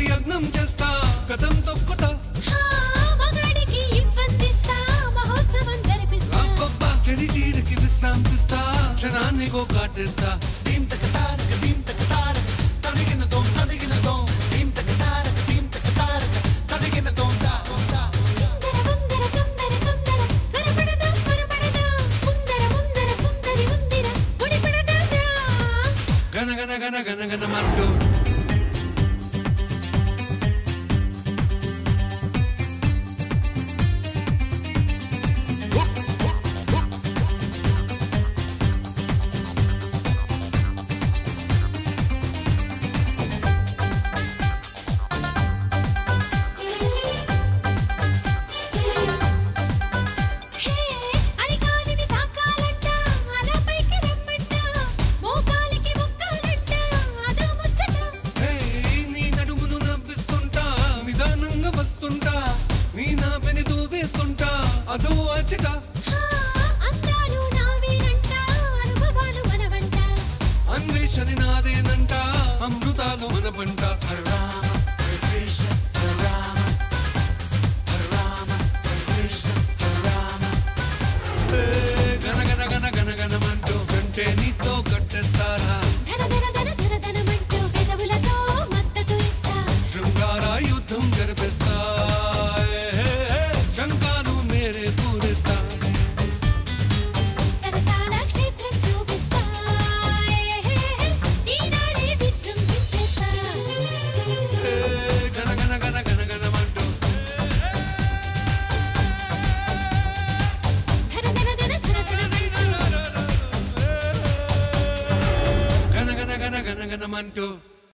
చేసి యజ్ఞం చేస్తా కథం తొక్కుతా చెడి చీరికి విశ్రాంతిస్తా క్షణాన్ని గో కాటేస్తా దీం తక తారక దీం తక తారక తదిగినతో తదిగినతో దీం తక తారక దీం తక తారక తదిగినతో గన గన గన గన గన మంటూ నీ నా పెని దూవేస్తుంటా అదో అచ్చట. అన్వేషణ నాదేనంట అమృతాలు మన పంట హర్రా Hey Mandu.